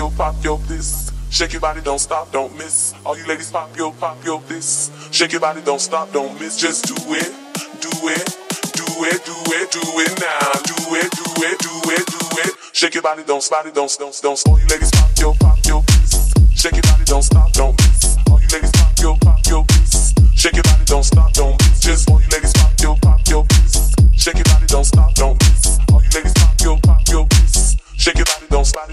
your pop your this. Shake your body, don't stop, don't miss. All you ladies pop yo, pop yo this. Shake your body, don't stop, don't miss. Just do it, do it, do it, do it, do it now. Do it, do it, do it, do it. Shake your body, don't stop, don't, don't, don't. All you ladies pop yo, pop yo this. Shake your body, don't stop, don't miss.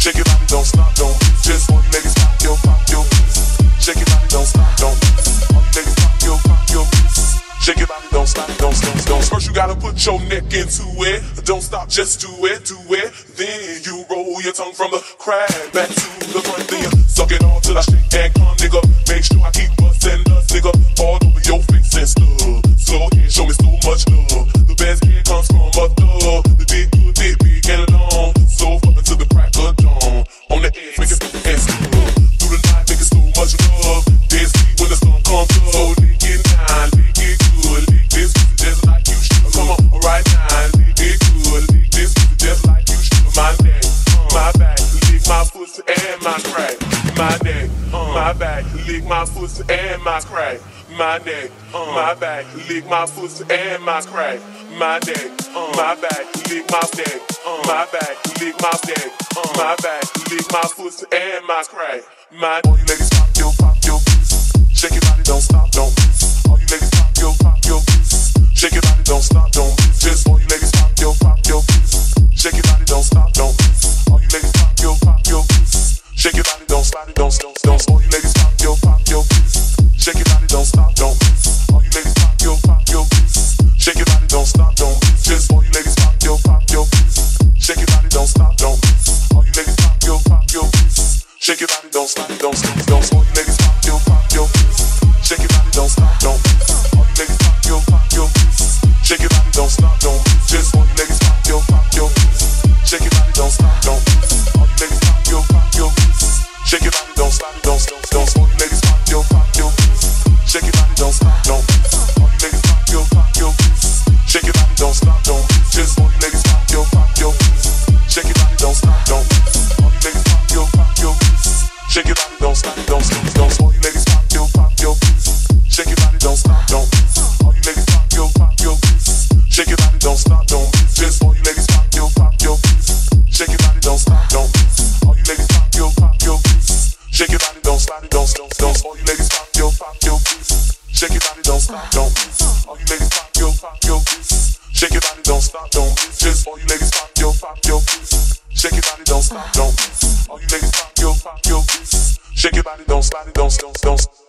Shake your body, don't stop, don't. Just all you ladies pop yo, pop yo Shake your don't stop, don't. Ladies pop yo, pop Shake your don't stop, don't, don't, don't. First you gotta put your neck into it. Don't stop, just do it, do it. Then you roll your tongue from the crack back to the front. Then you suck it all till I shake and come, nigga. Make sure I keep busting the nigga all over your face and stuff. Lick my pussy and my crack. My neck, uh. my back, lick my pussy and my crack. My neck, uh. my back, lick my neck. Uh. My back, lick my neck. My back, lick my pussy and my crack. My all you ladies pop yo, pop yo, shake your body, don't stop, don't don't stop, shake your body, don't stop, don't miss. All you ladies pop your body, don't stop, don't miss. Just all you ladies pop yo, pop yo, shake your body, don't stop, don't. All you ladies pop yo, pop yo, shake your body, don't stop, don't, don't, don't. All you ladies pop yo, pop yo, shake your body, don't stop, don't. All you ladies pop yo, pop yo, shake your body, don't stop, don't miss. Just all you ladies pop yo, pop yo, shake your body, don't stop, don't shake your body, don't stop, don't, oh miss. Shake your body, don't stop, don't miss. All you ladies pop yo, yo, shake your body, don't stop, don't, don't, don't.